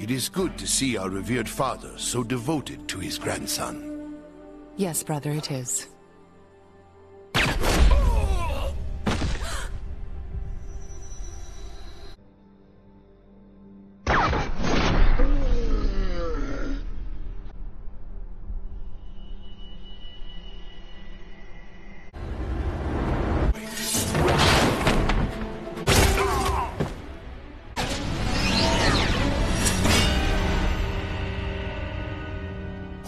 It is good to see our revered father so devoted to his grandson. Yes, brother, it is.